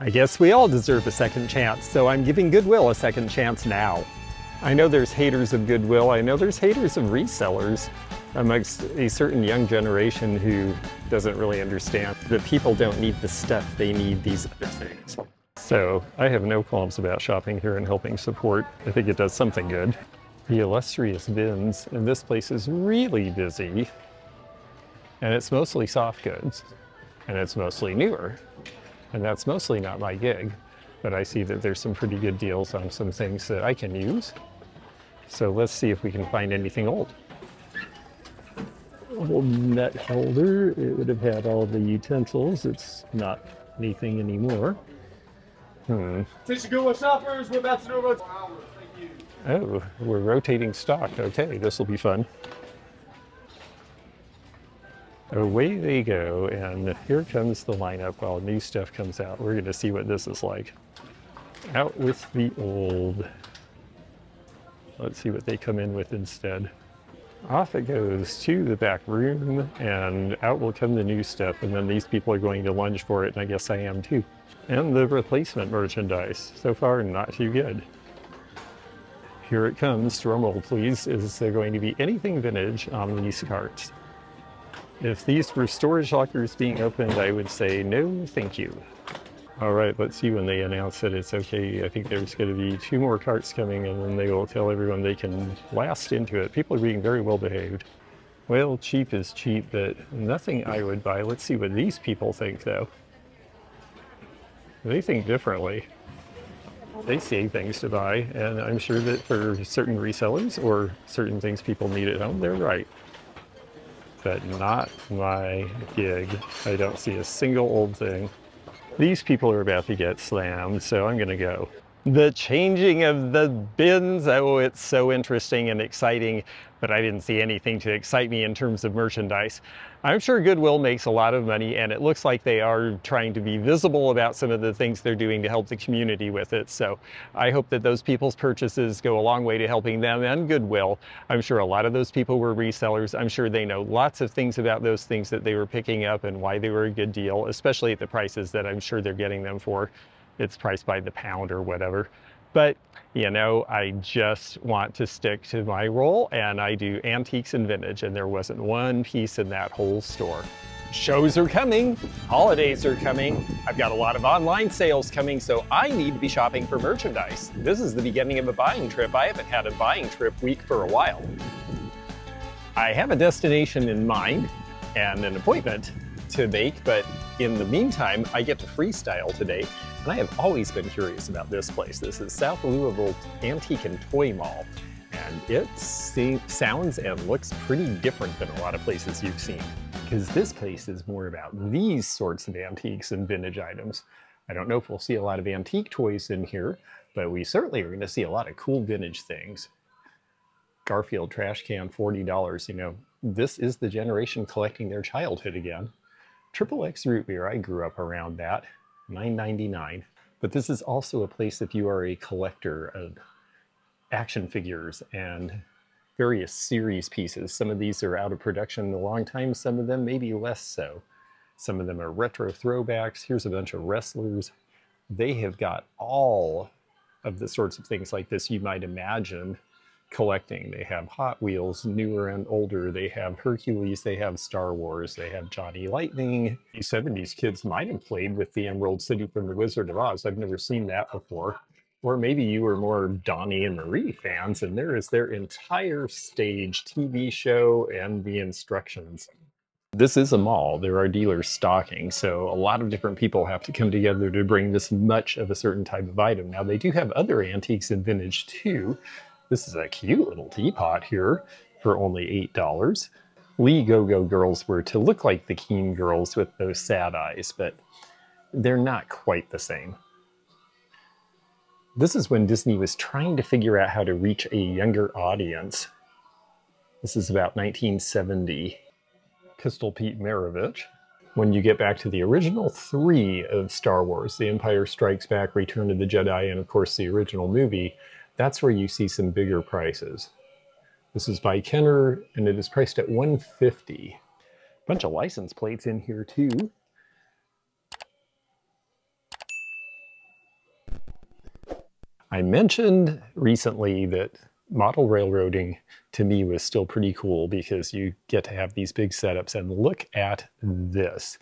I guess we all deserve a second chance, so I'm giving Goodwill a second chance now. I know there's haters of Goodwill, I know there's haters of resellers amongst a certain young generation who doesn't really understand that people don't need the stuff, they need these other things. So I have no qualms about shopping here and helping support. I think it does something good. The illustrious bins, and this place is really busy. And it's mostly soft goods, and it's mostly newer. And that's mostly not my gig, but I see that there's some pretty good deals on some things that I can use. So let's see if we can find anything old. Old net holder, it would have had all the utensils. It's not anything anymore. Hmm. Attention Goodwill shoppers, we're about to do a. Oh, we're rotating stock. Okay, this will be fun. Away they go, and here comes the lineup while new stuff comes out. We're going to see what this is like. Out with the old. Let's see what they come in with instead. Off it goes to the back room, and out will come the new stuff, and then these people are going to lunge for it, and I guess I am too. And the replacement merchandise. So far, not too good. Here it comes, drumroll please. Is there going to be anything vintage on these carts? If these were storage lockers being opened, I would say no, thank you. All right, let's see when they announce that it's okay. I think there's going to be two more carts coming and then they will tell everyone they can blast into it. People are being very well behaved. Well, cheap is cheap, but nothing I would buy. Let's see what these people think though. They think differently. They see things to buy, and I'm sure that for certain resellers or certain things people need at home, they're right but not my gig. I don't see a single old thing. These people are about to get slammed, so I'm gonna go. The changing of the bins, oh, it's so interesting and exciting, but I didn't see anything to excite me in terms of merchandise. I'm sure Goodwill makes a lot of money and it looks like they are trying to be visible about some of the things they're doing to help the community with it. So I hope that those people's purchases go a long way to helping them and Goodwill. I'm sure a lot of those people were resellers. I'm sure they know lots of things about those things that they were picking up and why they were a good deal, especially at the prices that I'm sure they're getting them for. It's priced by the pound or whatever. But, you know, I just want to stick to my role and I do antiques and vintage and there wasn't one piece in that whole store. Shows are coming, holidays are coming, I've got a lot of online sales coming, so I need to be shopping for merchandise. This is the beginning of a buying trip. I haven't had a buying trip week for a while. I have a destination in mind and an appointment to make, but in the meantime, I get to freestyle today and I have always been curious about this place. This is South Louisville Antique and Toy Mall. And it sounds and looks pretty different than a lot of places you've seen. Because this place is more about these sorts of antiques and vintage items. I don't know if we'll see a lot of antique toys in here, but we certainly are going to see a lot of cool vintage things. Garfield trash can, $40. You know, this is the generation collecting their childhood again. Triple X root beer, I grew up around that. $9.99. But this is also a place if you are a collector of action figures and various series pieces. Some of these are out of production in a long time, some of them maybe less so. Some of them are retro throwbacks. Here's a bunch of wrestlers. They have got all of the sorts of things like this you might imagine collecting. They have Hot Wheels, newer and older. They have Hercules. They have Star Wars. They have Johnny Lightning. These 70s kids might have played with the Emerald City from The Wizard of Oz. I've never seen that before. Or maybe you were more Donny and Marie fans, and there is their entire stage TV show and the instructions. This is a mall. There are dealers stocking, so a lot of different people have to come together to bring this much of a certain type of item. Now, they do have other antiques and vintage too, this is a cute little teapot here for only $8. Lee Go-Go girls were to look like the Keane girls with those sad eyes, but they're not quite the same. This is when Disney was trying to figure out how to reach a younger audience. This is about 1970. Pistol Pete Maravich. When you get back to the original three of Star Wars, The Empire Strikes Back, Return of the Jedi, and of course the original movie, that's where you see some bigger prices. This is by Kenner and it is priced at 150. Bunch of license plates in here too. I mentioned recently that model railroading to me was still pretty cool because you get to have these big setups and look at this.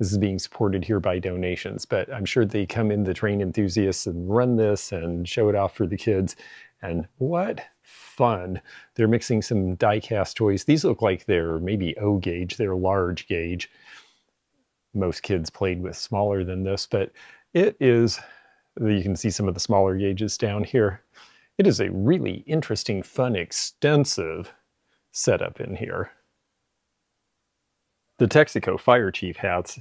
This is being supported here by donations, but I'm sure they come in the train enthusiasts and run this and show it off for the kids. And what fun. They're mixing some die-cast toys. These look like they're maybe O gauge. They're large gauge. Most kids played with smaller than this, but it is, you can see some of the smaller gauges down here. It is a really interesting, fun, extensive setup in here. The Texaco fire chief hats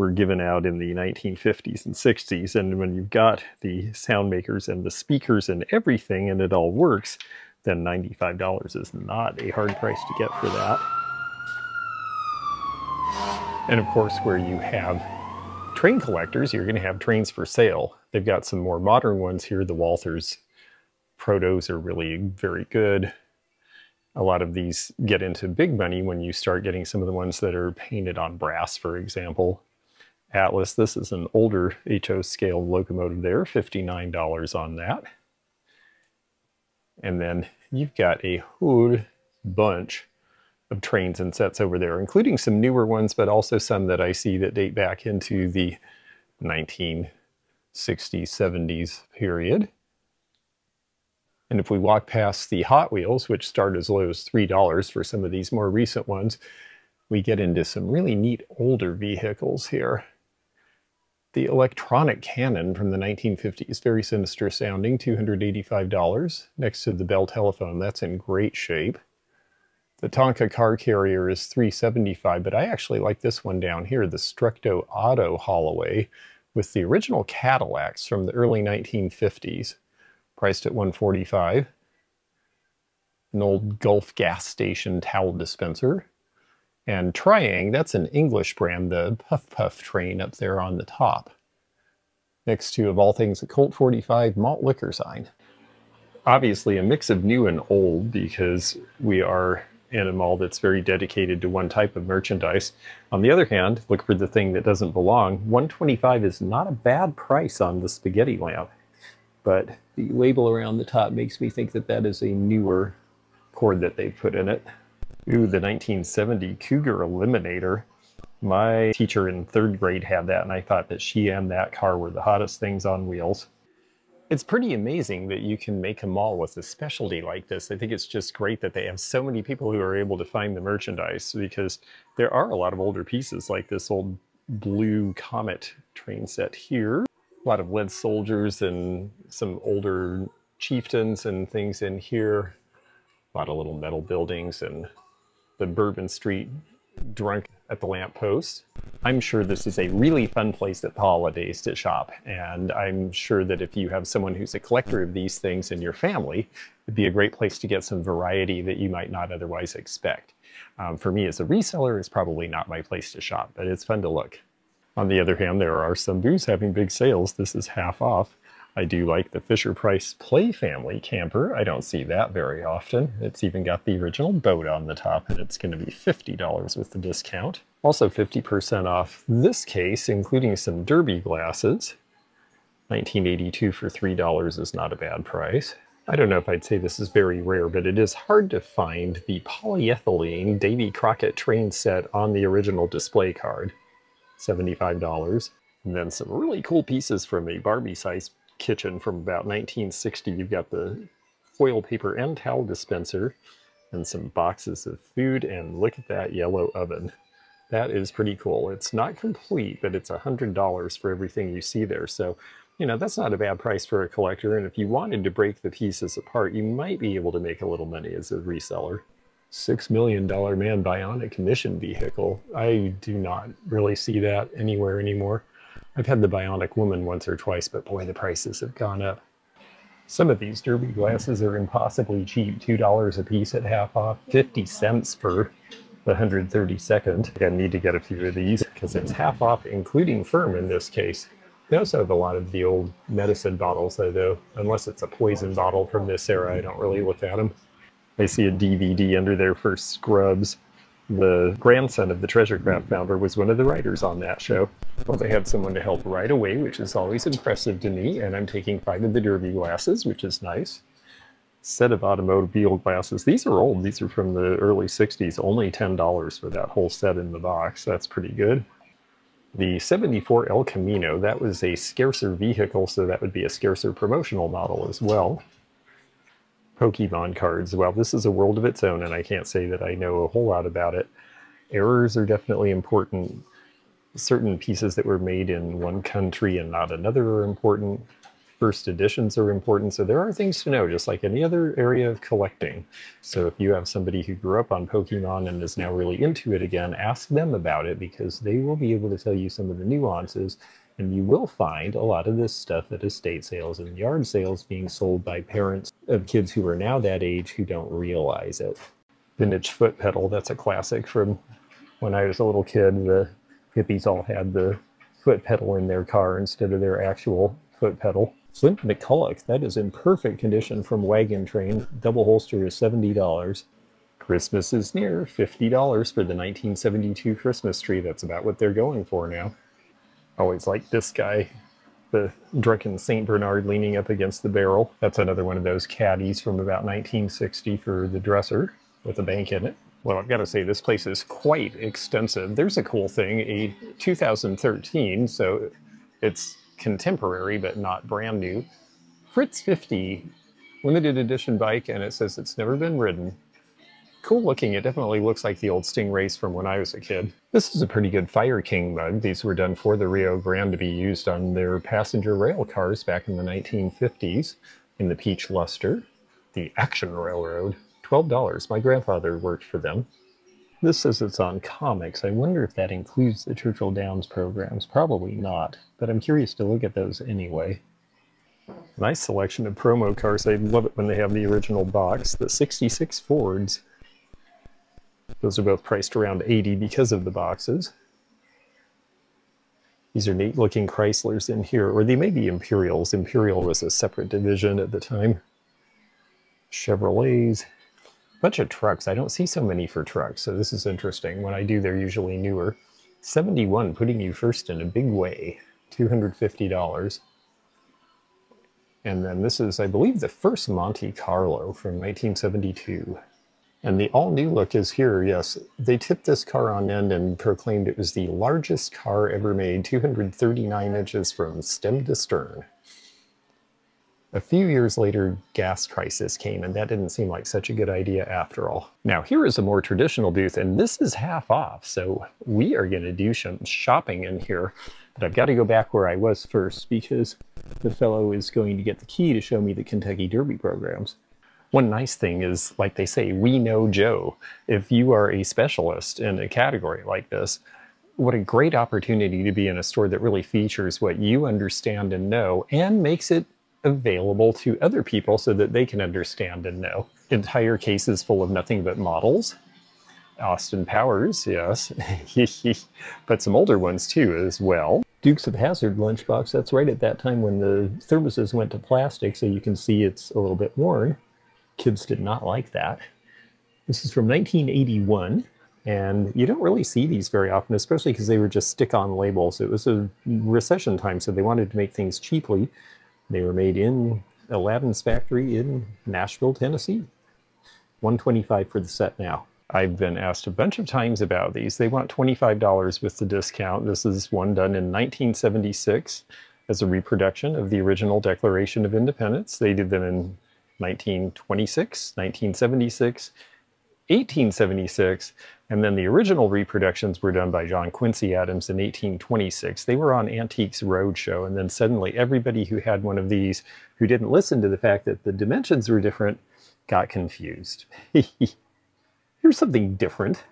were given out in the 1950s and 60s, and when you've got the sound makers and the speakers and everything and it all works, then $95 is not a hard price to get for that. And of course, where you have train collectors, you're going to have trains for sale. They've got some more modern ones here, the Walthers protos are really very good. A lot of these get into big money when you start getting some of the ones that are painted on brass, for example. Atlas, this is an older HO scale locomotive there, $59 on that. And then you've got a whole bunch of trains and sets over there, including some newer ones, but also some that I see that date back into the 1960s, 70s period. And if we walk past the Hot Wheels, which start as low as $3 for some of these more recent ones, we get into some really neat older vehicles here. The electronic cannon from the 1950s, very sinister sounding, $285. Next to the Bell telephone, that's in great shape. The Tonka car carrier is 375, but I actually like this one down here, the Structo Auto Holloway, with the original Cadillacs from the early 1950s priced at 145 An old Gulf gas station towel dispenser. And Tri-ang, that's an English brand, the Puff Puff train up there on the top. Next to, of all things, a Colt 45 malt liquor sign. Obviously a mix of new and old because we are in a mall that's very dedicated to one type of merchandise. On the other hand, look for the thing that doesn't belong. 125 is not a bad price on the spaghetti lamp but the label around the top makes me think that that is a newer cord that they put in it. Ooh, the 1970 Cougar Eliminator. My teacher in third grade had that, and I thought that she and that car were the hottest things on wheels. It's pretty amazing that you can make a mall with a specialty like this. I think it's just great that they have so many people who are able to find the merchandise because there are a lot of older pieces like this old blue Comet train set here a lot of lead soldiers and some older chieftains and things in here. A lot of little metal buildings and the Bourbon Street drunk at the lamppost. I'm sure this is a really fun place at the holidays to shop, and I'm sure that if you have someone who's a collector of these things in your family, it'd be a great place to get some variety that you might not otherwise expect. Um, for me as a reseller, it's probably not my place to shop, but it's fun to look. On the other hand, there are some booths having big sales. This is half off. I do like the Fisher Price Play Family camper. I don't see that very often. It's even got the original boat on the top, and it's going to be $50 with the discount. Also 50% off this case, including some derby glasses. 1982 for $3 is not a bad price. I don't know if I'd say this is very rare, but it is hard to find the polyethylene Davy Crockett train set on the original display card. $75. And then some really cool pieces from a Barbie-sized kitchen from about 1960. You've got the foil paper and towel dispenser and some boxes of food. And look at that yellow oven. That is pretty cool. It's not complete, but it's $100 for everything you see there. So, you know, that's not a bad price for a collector. And if you wanted to break the pieces apart, you might be able to make a little money as a reseller six million dollar man bionic mission vehicle. I do not really see that anywhere anymore. I've had the bionic woman once or twice, but boy, the prices have gone up. Some of these derby glasses are impossibly cheap, $2 a piece at half off, 50 cents for the 132nd. I need to get a few of these because it's half off, including firm in this case. They also have a lot of the old medicine bottles though, unless it's a poison bottle from this era, I don't really look at them. I see a DVD under there for Scrubs. The grandson of the Treasure Craft founder was one of the writers on that show. Well, they had someone to help right away, which is always impressive to me, and I'm taking five of the Derby glasses, which is nice. Set of automobile glasses. These are old. These are from the early 60s. Only $10 for that whole set in the box. That's pretty good. The 74 El Camino, that was a scarcer vehicle, so that would be a scarcer promotional model as well. Pokemon cards. Well, this is a world of its own, and I can't say that I know a whole lot about it. Errors are definitely important. Certain pieces that were made in one country and not another are important. First editions are important, so there are things to know, just like any other area of collecting. So if you have somebody who grew up on Pokemon and is now really into it again, ask them about it because they will be able to tell you some of the nuances and you will find a lot of this stuff at estate sales and yard sales being sold by parents of kids who are now that age who don't realize it. Vintage foot pedal, that's a classic from when I was a little kid. The hippies all had the foot pedal in their car instead of their actual foot pedal. Flint McCullough, that is in perfect condition from Wagon Train. Double holster is $70. Christmas is near, $50 for the 1972 Christmas tree. That's about what they're going for now always like this guy, the drunken St. Bernard leaning up against the barrel. That's another one of those caddies from about 1960 for the dresser with a bank in it. Well, I've got to say, this place is quite extensive. There's a cool thing, a 2013, so it's contemporary but not brand new. Fritz 50 limited edition bike, and it says it's never been ridden cool looking. It definitely looks like the old Stingrays from when I was a kid. This is a pretty good Fire King mug. These were done for the Rio Grande to be used on their passenger rail cars back in the 1950s in the peach luster. The Action Railroad, $12. My grandfather worked for them. This says it's on comics. I wonder if that includes the Churchill Downs programs. Probably not, but I'm curious to look at those anyway. Nice selection of promo cars. I love it when they have the original box. The 66 Fords those are both priced around 80 because of the boxes. These are neat looking Chryslers in here, or they may be Imperials. Imperial was a separate division at the time. Chevrolets, bunch of trucks. I don't see so many for trucks, so this is interesting. When I do, they're usually newer. 71, putting you first in a big way, $250. And then this is, I believe, the first Monte Carlo from 1972. And the all-new look is here, yes. They tipped this car on end and proclaimed it was the largest car ever made, 239 inches from stem to stern. A few years later, gas crisis came, and that didn't seem like such a good idea after all. Now, here is a more traditional booth, and this is half off, so we are going to do some shopping in here. But I've got to go back where I was first, because the fellow is going to get the key to show me the Kentucky Derby programs. One nice thing is, like they say, we know Joe. If you are a specialist in a category like this, what a great opportunity to be in a store that really features what you understand and know and makes it available to other people so that they can understand and know. Entire cases full of nothing but models. Austin Powers, yes, but some older ones too as well. Dukes of Hazzard lunchbox, that's right at that time when the thermoses went to plastic, so you can see it's a little bit worn kids did not like that. This is from 1981, and you don't really see these very often, especially because they were just stick-on labels. It was a recession time, so they wanted to make things cheaply. They were made in Aladdin's factory in Nashville, Tennessee. 125 for the set now. I've been asked a bunch of times about these. They want $25 with the discount. This is one done in 1976 as a reproduction of the original Declaration of Independence. They did them in 1926, 1976, 1876, and then the original reproductions were done by John Quincy Adams in 1826. They were on Antiques Roadshow, and then suddenly everybody who had one of these who didn't listen to the fact that the dimensions were different got confused. Here's something different.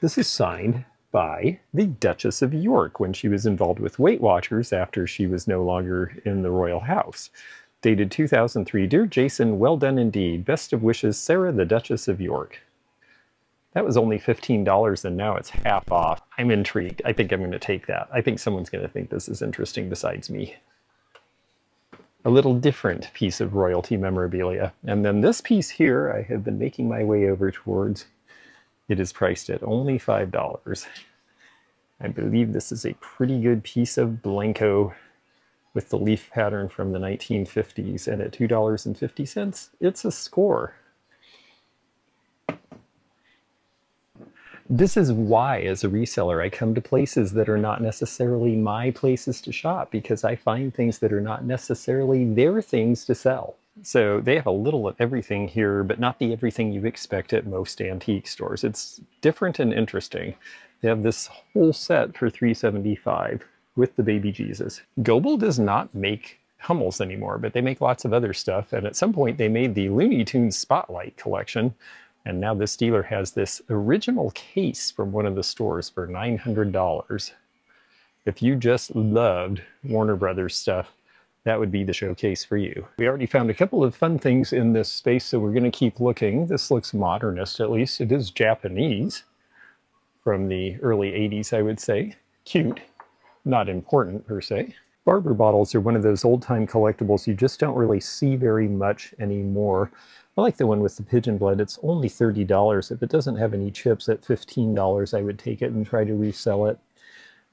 This is signed by the Duchess of York when she was involved with Weight Watchers after she was no longer in the royal house dated 2003. Dear Jason, well done indeed. Best of wishes, Sarah, the Duchess of York. That was only $15 and now it's half off. I'm intrigued. I think I'm going to take that. I think someone's going to think this is interesting besides me. A little different piece of royalty memorabilia. And then this piece here, I have been making my way over towards It is priced at only $5. I believe this is a pretty good piece of Blenko with the leaf pattern from the 1950s, and at $2.50, it's a score. This is why, as a reseller, I come to places that are not necessarily my places to shop because I find things that are not necessarily their things to sell. So they have a little of everything here, but not the everything you expect at most antique stores. It's different and interesting. They have this whole set for 375 with the baby Jesus. Goebel does not make Hummels anymore, but they make lots of other stuff. And at some point they made the Looney Tunes Spotlight collection. And now this dealer has this original case from one of the stores for $900. If you just loved Warner Brothers stuff, that would be the showcase for you. We already found a couple of fun things in this space, so we're going to keep looking. This looks modernist, at least. It is Japanese from the early 80s, I would say. Cute, not important per se. Barber bottles are one of those old-time collectibles you just don't really see very much anymore. I like the one with the pigeon blood. It's only $30. If it doesn't have any chips at $15, I would take it and try to resell it.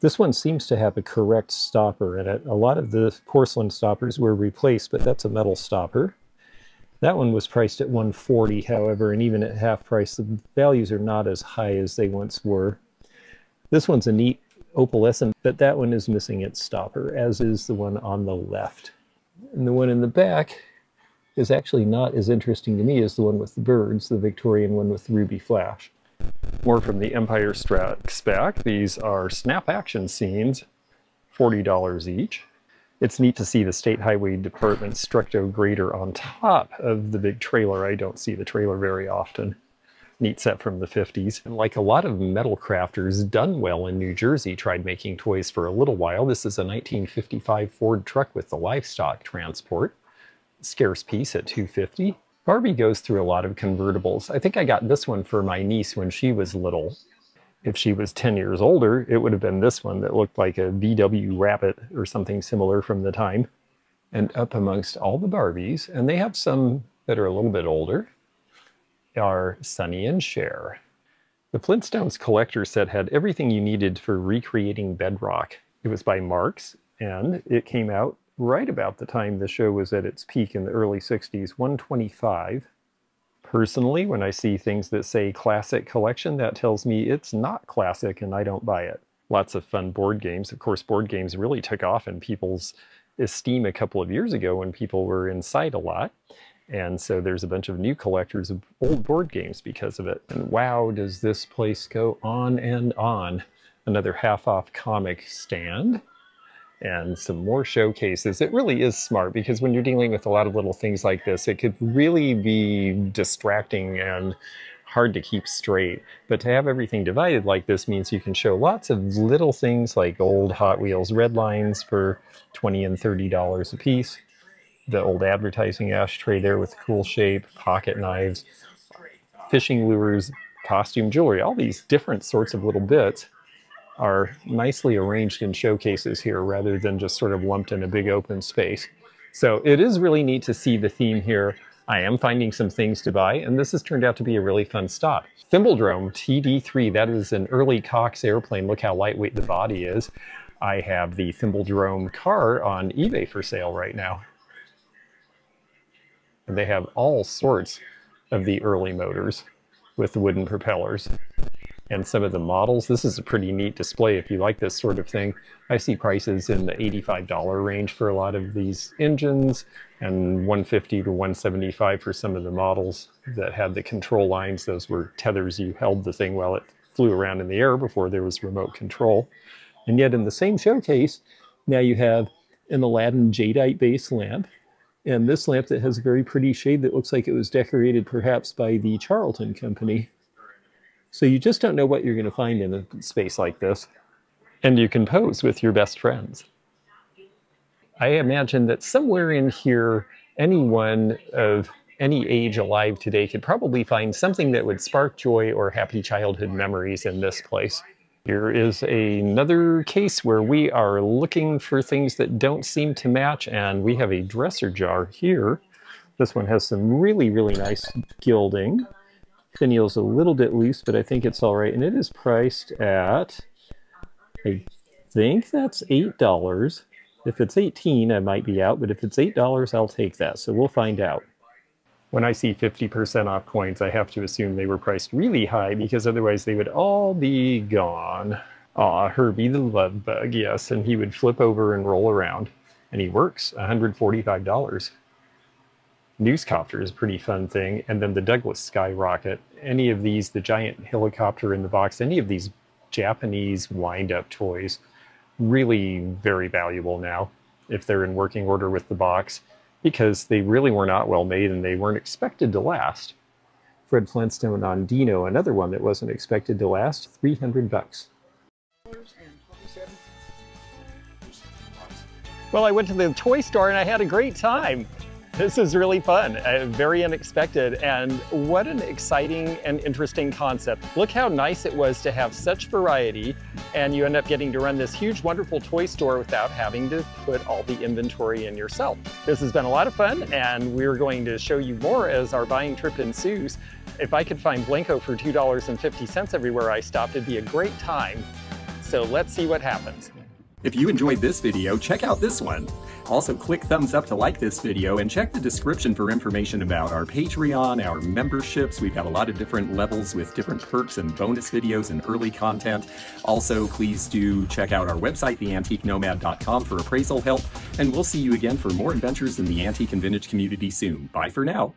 This one seems to have a correct stopper in it. A lot of the porcelain stoppers were replaced, but that's a metal stopper. That one was priced at 140 however, and even at half price, the values are not as high as they once were. This one's a neat opalescent, but that one is missing its stopper, as is the one on the left. And the one in the back is actually not as interesting to me as the one with the birds, the Victorian one with ruby flash. More from the Empire Strikes Back. These are snap action scenes, $40 each. It's neat to see the State Highway Department Structo grader on top of the big trailer. I don't see the trailer very often. Neat set from the 50s. And like a lot of metal crafters, Dunwell in New Jersey tried making toys for a little while. This is a 1955 Ford truck with the livestock transport. Scarce piece at 250. Barbie goes through a lot of convertibles. I think I got this one for my niece when she was little. If she was 10 years older, it would have been this one that looked like a VW Rabbit or something similar from the time. And up amongst all the Barbies, and they have some that are a little bit older, are Sonny and Cher. The Flintstones collector set had everything you needed for recreating Bedrock. It was by Marx, and it came out right about the time the show was at its peak in the early 60s, 125. Personally, when I see things that say classic collection, that tells me it's not classic and I don't buy it. Lots of fun board games. Of course, board games really took off in people's esteem a couple of years ago when people were inside a lot. And so there's a bunch of new collectors of old board games because of it. And wow, does this place go on and on. Another half off comic stand and some more showcases. It really is smart because when you're dealing with a lot of little things like this, it could really be distracting and hard to keep straight. But to have everything divided like this means you can show lots of little things like old Hot Wheels red lines for 20 and $30 a piece. The old advertising ashtray there with cool shape, pocket knives, fishing lures, costume jewelry, all these different sorts of little bits are nicely arranged in showcases here rather than just sort of lumped in a big open space. So it is really neat to see the theme here. I am finding some things to buy, and this has turned out to be a really fun stop. Thimbledrome TD3, that is an early Cox airplane. Look how lightweight the body is. I have the Thimbledrome car on eBay for sale right now. And they have all sorts of the early motors with the wooden propellers and some of the models. This is a pretty neat display if you like this sort of thing. I see prices in the $85 range for a lot of these engines and 150 to 175 for some of the models that had the control lines. Those were tethers. You held the thing while it flew around in the air before there was remote control. And yet in the same showcase, now you have an Aladdin jadeite base lamp and this lamp that has a very pretty shade that looks like it was decorated perhaps by the Charlton Company. So you just don't know what you're going to find in a space like this. And you can pose with your best friends. I imagine that somewhere in here, anyone of any age alive today could probably find something that would spark joy or happy childhood memories in this place. Here is another case where we are looking for things that don't seem to match, and we have a dresser jar here. This one has some really, really nice gilding Finial's a little bit loose, but I think it's all right. And it is priced at, I think that's $8. If it's 18, I might be out, but if it's $8, I'll take that. So we'll find out. When I see 50% off coins, I have to assume they were priced really high because otherwise they would all be gone. Aw, Herbie the love bug, yes, and he would flip over and roll around. And he works, $145. Newscopter is a pretty fun thing. And then the Douglas Skyrocket. Any of these, the giant helicopter in the box, any of these Japanese wind-up toys, really very valuable now if they're in working order with the box because they really were not well made and they weren't expected to last. Fred Flintstone on Dino, another one that wasn't expected to last, 300 bucks. Well, I went to the toy store and I had a great time. This is really fun, uh, very unexpected, and what an exciting and interesting concept. Look how nice it was to have such variety, and you end up getting to run this huge, wonderful toy store without having to put all the inventory in yourself. This has been a lot of fun, and we're going to show you more as our buying trip ensues. If I could find Blenko for $2.50 everywhere I stopped, it'd be a great time. So let's see what happens. If you enjoyed this video, check out this one. Also, click thumbs up to like this video and check the description for information about our Patreon, our memberships. We've got a lot of different levels with different perks and bonus videos and early content. Also, please do check out our website, theantiquenomad.com for appraisal help, and we'll see you again for more adventures in the antique and vintage community soon. Bye for now.